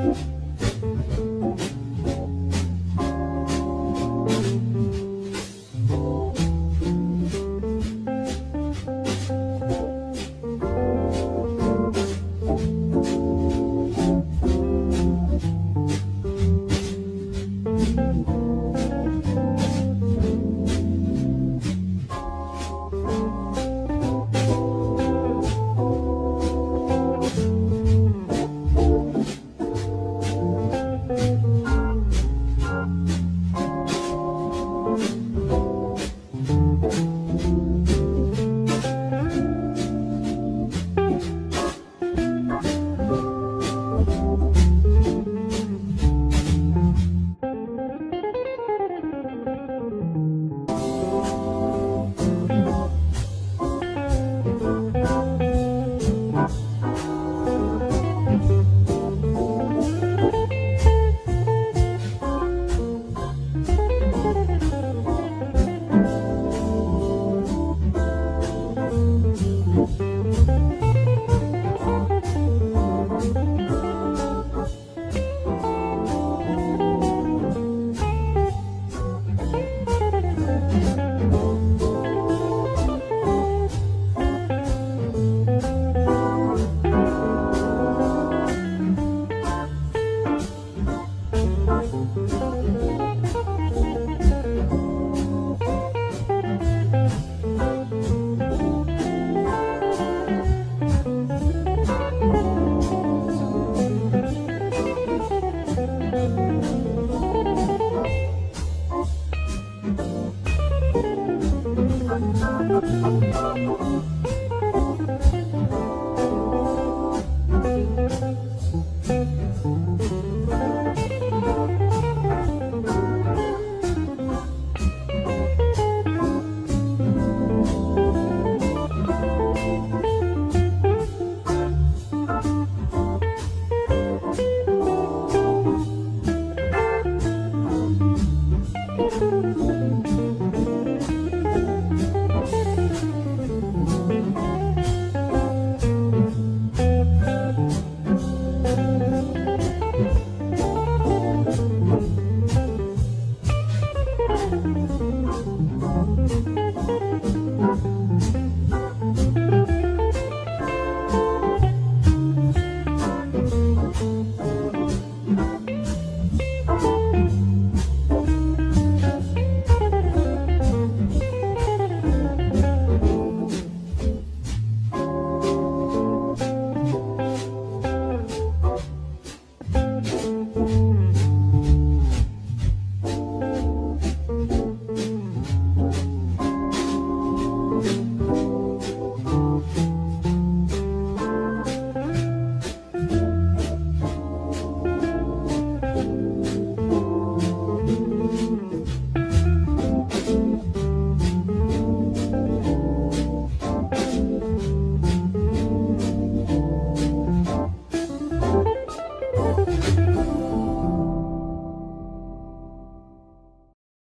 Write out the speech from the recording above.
Bye. Música